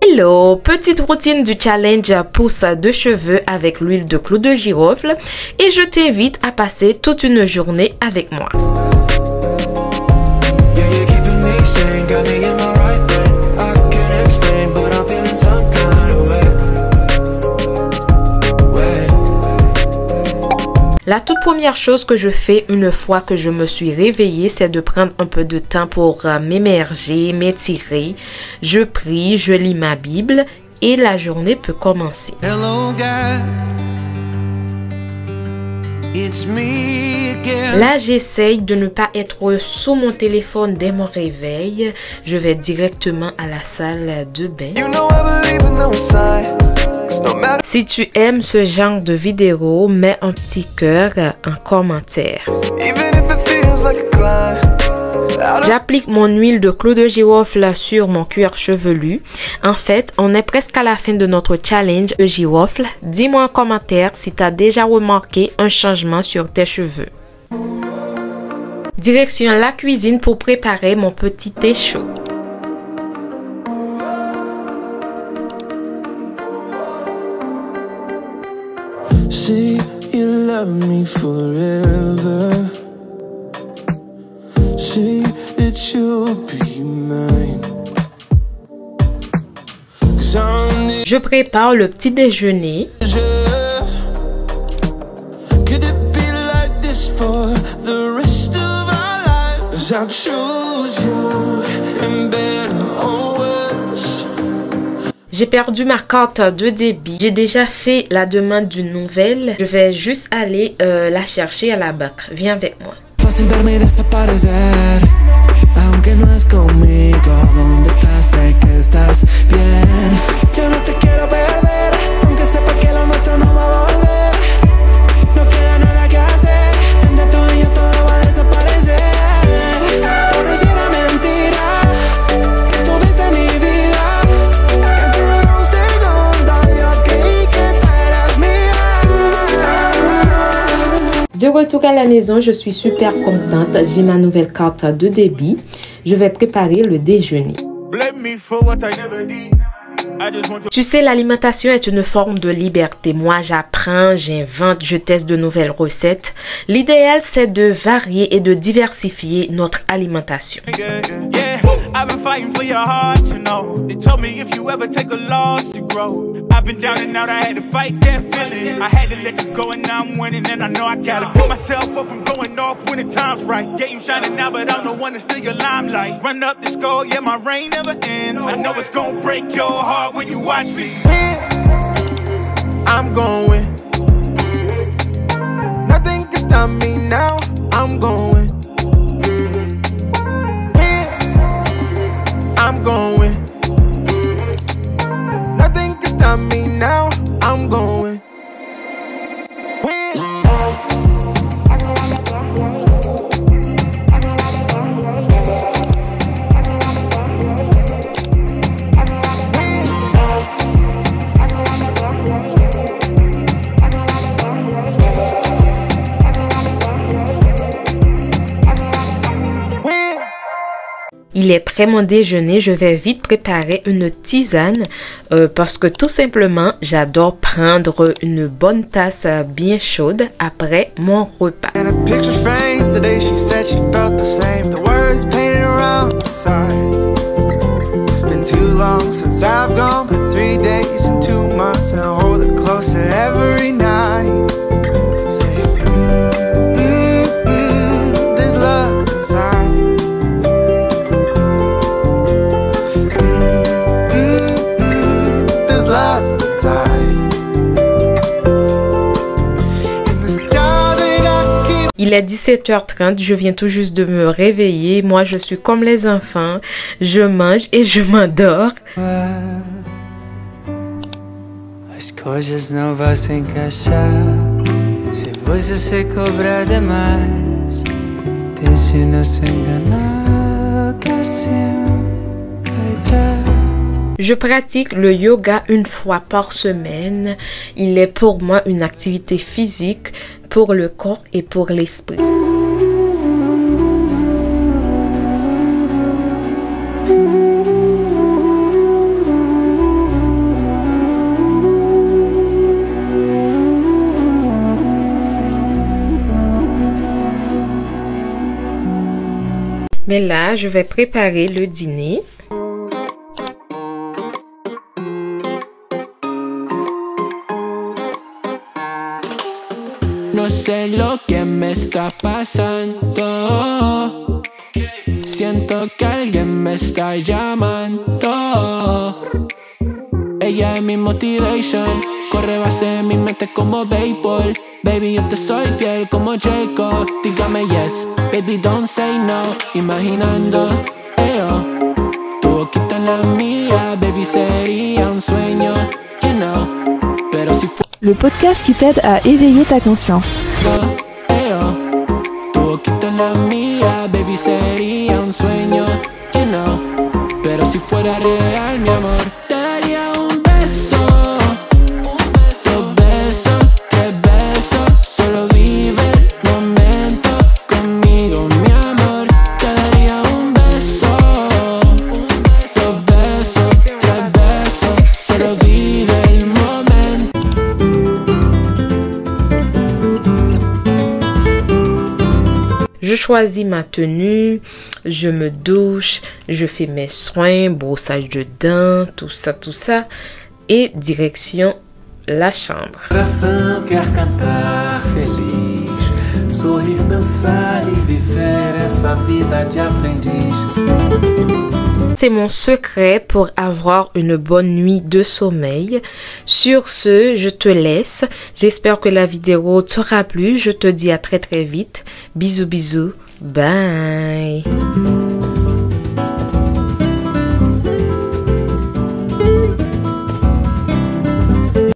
Hello, petite routine du challenge pousse de cheveux avec l'huile de clou de girofle et je t'invite à passer toute une journée avec moi. La toute première chose que je fais une fois que je me suis réveillée, c'est de prendre un peu de temps pour euh, m'émerger, m'étirer. Je prie, je lis ma Bible et la journée peut commencer. Là, j'essaye de ne pas être sous mon téléphone dès mon réveil. Je vais directement à la salle de bain. Si tu aimes ce genre de vidéo, mets un petit cœur en commentaire. J'applique mon huile de clou de girofle sur mon cuir chevelu. En fait, on est presque à la fin de notre challenge de girofle. Dis-moi en commentaire si tu as déjà remarqué un changement sur tes cheveux. Direction la cuisine pour préparer mon petit thé chaud. Je prépare le petit déjeuner. J'ai perdu ma carte de débit. J'ai déjà fait la demande d'une nouvelle. Je vais juste aller euh, la chercher à la banque. Viens avec moi. Retour à la maison, je suis super contente. J'ai ma nouvelle carte de débit. Je vais préparer le déjeuner. Tu sais, l'alimentation est une forme de liberté. Moi, j'apprends, j'invente, je teste de nouvelles recettes. L'idéal, c'est de varier et de diversifier notre alimentation. I've been fighting for your heart, you know. They told me if you ever take a loss, you grow. I've been down and out, I had to fight that feeling. I had to let you go and now I'm winning. And I know I gotta pick myself up and going off when the time's right. Yeah, you shining now, but I'm the one that's still your limelight. Run up the score, yeah, my reign never ends. I know it's gonna break your heart when you watch me. I'm going. Il est prêt mon déjeuner, je vais vite préparer une tisane euh, parce que tout simplement j'adore prendre une bonne tasse bien chaude après mon repas. Il est 17h30, je viens tout juste de me réveiller. Moi, je suis comme les enfants. Je mange et je m'endors. Dar je pratique le yoga une fois par semaine. Il est pour moi une activité physique pour le corps et pour l'esprit. Mais là, je vais préparer le dîner. No sé lo que me está pasando. Siento que alguien me está llamando. Ella es mi motivation. Corre base de mi mente como béisbol. Baby, yo te soy fiel como Jacob. Dígame yes, baby, don't say no. Imaginando, eo, tu boquita en la mía, baby, sería un sueño, le podcast qui t'aide à éveiller ta conscience. Je choisis ma tenue, je me douche, je fais mes soins, brossage de dents, tout ça, tout ça. Et direction la chambre. E. C'est mon secret pour avoir une bonne nuit de sommeil. Sur ce, je te laisse. J'espère que la vidéo t'aura plu. Je te dis à très très vite. Bisous bisous. Bye.